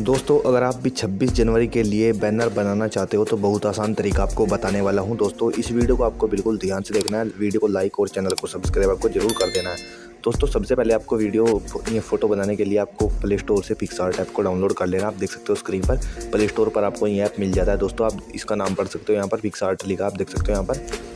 दोस्तों, अगर आप भी 26 जनवरी के लिए बैनर बनाना चाहते हो तो बहुत आसान तरीका आपको बताने वाला हूँ। दोस्तों, इस वीडियो को आपको बिल्कुल ध्यान से देखना है। वीडियो को लाइक और चैनल को सब्सक्राइब आपको ज़रूर कर देना है। दोस्तों, सबसे पहले आपको वीडियो, ये फ़ोटो बनाने के लिए आपको प्ले स्टोर से पिक्सार्ट ऐप को डाउनलोड कर लेना। आप देख सकते हो स्क्रीन पर। प्ले स्टोर पर आपको ये ऐप मिल जाता है। दोस्तों, आप इसका नाम पढ़ सकते हो यहाँ पर पिक्सार्ट लिखा, आप देख सकते हो यहाँ पर।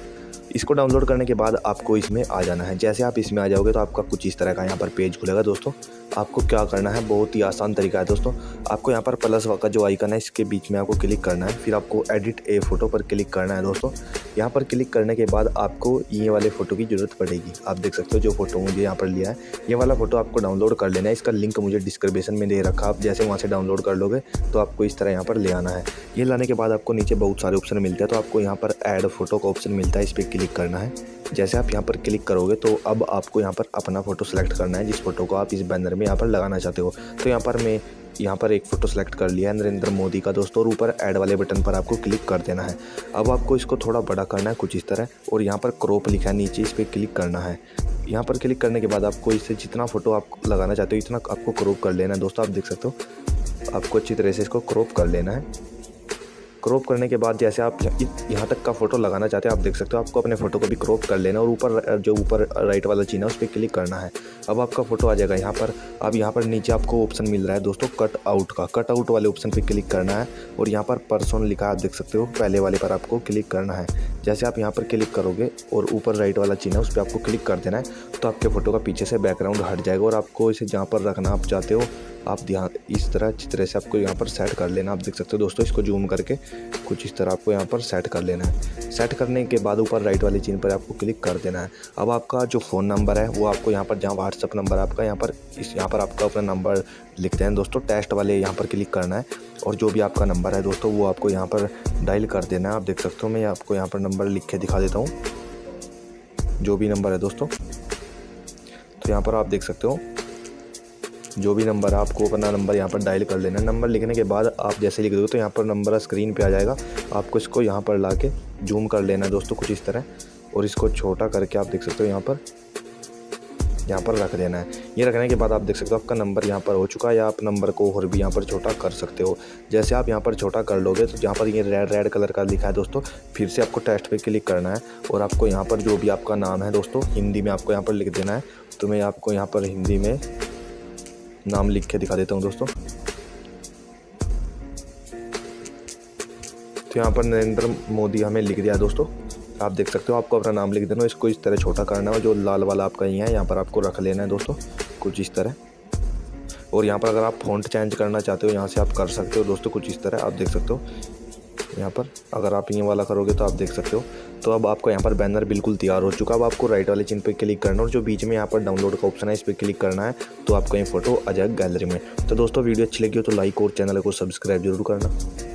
इसको डाउनलोड करने के बाद आपको इसमें आ जाना है। जैसे आप इसमें आ जाओगे तो आपका कुछ इस तरह का यहाँ पर पेज खुलेगा दोस्तों। आपको क्या करना है, बहुत ही आसान तरीका है दोस्तों। आपको यहाँ पर प्लस का जो आइकन है, इसके बीच में आपको क्लिक करना है, फिर आपको एडिट ए फ़ोटो पर क्लिक करना है दोस्तों। यहाँ पर क्लिक करने के बाद आपको ये वाले फ़ोटो की ज़रूरत पड़ेगी। आप देख सकते हो जो फ़ोटो मुझे यहाँ पर लिया है, ये वाला फ़ोटो आपको डाउनलोड कर लेना है। इसका लिंक मुझे डिस्क्रिप्शन में दे रखा आप जैसे वहाँ से डाउनलोड कर लोगे तो आपको इस तरह यहाँ पर ले आना है। ये लाने के बाद आपको नीचे बहुत सारे ऑप्शन मिलते हैं तो आपको यहाँ पर ऐड फ़ोटो का ऑप्शन मिलता है, इस पर क्लिक करना है। जैसे आप यहाँ पर क्लिक करोगे तो अब आपको यहाँ पर अपना फ़ोटो सेलेक्ट करना है, जिस फ़ोटो को आप इस बैनर में यहाँ पर लगाना चाहते हो। तो यहाँ पर मैं यहाँ पर एक फ़ोटो सेलेक्ट कर लिया है नरेंद्र मोदी का दोस्तों, और ऊपर ऐड वाले बटन पर आपको क्लिक कर देना है। अब आपको इसको थोड़ा बड़ा करना है कुछ इस तरह, और यहाँ पर क्रॉप लिखा है, नीचे इस पर क्लिक करना है। यहाँ पर क्लिक करने के बाद आपको इससे जितना फ़ोटो आप लगाना चाहते हो, इतना आपको क्रॉप कर लेना है। दोस्तों, आप देख सकते हो, आपको अच्छी तरह से इसको क्रॉप कर लेना है। क्रॉप करने के बाद जैसे आप यहाँ तक का फ़ोटो लगाना चाहते हैं, आप देख सकते हो, आपको अपने फ़ोटो को भी क्रॉप कर लेना और ऊपर जो ऊपर राइट वाला चीन है, उस पर क्लिक करना है। अब आपका फ़ोटो आ जाएगा यहाँ पर। अब यहाँ पर नीचे आपको ऑप्शन मिल रहा है दोस्तों, कट आउट का। कट आउट वाले ऑप्शन पर क्लिक करना है और यहाँ पर पर्सन लिखा आप देख सकते हो, पहले वाले पर आपको क्लिक करना है। जैसे आप यहाँ पर क्लिक करोगे और ऊपर राइट वाला चीन है, उस पर आपको क्लिक कर देना है तो आपके फ़ोटो का पीछे से बैकग्राउंड हट जाएगा और आपको इसे जहाँ पर रखना आप चाहते हो आप ध्यान, इस तरह अच्छी तरह से आपको यहाँ पर सेट कर लेना, आप देख सकते हो दोस्तों, इसको जूम करके कुछ इस तरह आपको यहाँ पर सेट कर लेना है। सेट करने के बाद ऊपर राइट वाली चिन्ह पर आपको क्लिक कर देना है। अब आपका जो फ़ोन नंबर है, वो आपको यहाँ पर, जहाँ व्हाट्सअप नंबर आपका, यहाँ पर, इस, यहाँ पर आपका अपना नंबर लिखते हैं दोस्तों टेस्ट वाले यहाँ पर क्लिक करना है। और जो भी आपका नंबर है दोस्तों, वो आपको यहाँ पर डायल कर देना है। आप देख सकते हो, मैं आपको यहाँ पर नंबर लिख के दिखा देता हूँ। जो भी नंबर है दोस्तों। तो यहाँ पर आप देख सकते हो जो भी नंबर है आपको अपना नंबर यहाँ पर डायल कर लेना नंबर लिखने के बाद आप जैसे लिख दो तो यहाँ पर नंबर स्क्रीन पे आ जाएगा आपको इसको यहाँ पर ला के जूम कर लेना है दोस्तों कुछ इस तरह और इसको छोटा करके आप देख सकते हो यहाँ पर यहाँ पर रख देना है ये रखने के बाद आप देख सकते हो आपका नंबर यहाँ पर हो चुका है या आप नंबर को और भी यहाँ पर छोटा कर सकते हो जैसे आप यहाँ पर छोटा कर लोगे तो यहाँ पर ये रेड रेड कलर का लिखा है दोस्तों फिर से आपको टेस्ट पे क्लिक करना है और आपको यहाँ पर जो भी आपका नाम है दोस्तों हिंदी में आपको यहाँ पर लिख देना है तो मैं आपको यहाँ पर हिंदी में नाम लिख के दिखा देता हूँ दोस्तों। तो यहाँ पर नरेंद्र मोदी हमें लिख दिया दोस्तों। आप देख सकते हो, आपको अपना नाम लिख देना इसको इस तरह छोटा करना है जो लाल वाला आपका यहाँ है, यहाँ पर आपको रख लेना है दोस्तों। कुछ इस तरह। और यहाँ पर अगर आप फ़ॉन्ट चेंज करना चाहते हो, यहाँ से आप कर सकते हो दोस्तों, कुछ इस तरह। आप देख सकते हो यहाँ पर। अगर आप ये वाला करोगे तो आप देख सकते हो। तो अब आपको यहाँ पर बैनर बिल्कुल तैयार हो चुका अब आपको राइट वाले चिन्ह पे क्लिक करना है और जो बीच में यहाँ पर डाउनलोड का ऑप्शन है, इस पर क्लिक करना है तो आपका ये फ़ोटो आ जाएगा गैलरी में। तो दोस्तों, वीडियो अच्छी लगी हो तो लाइक और चैनल को सब्सक्राइब ज़रूर करना।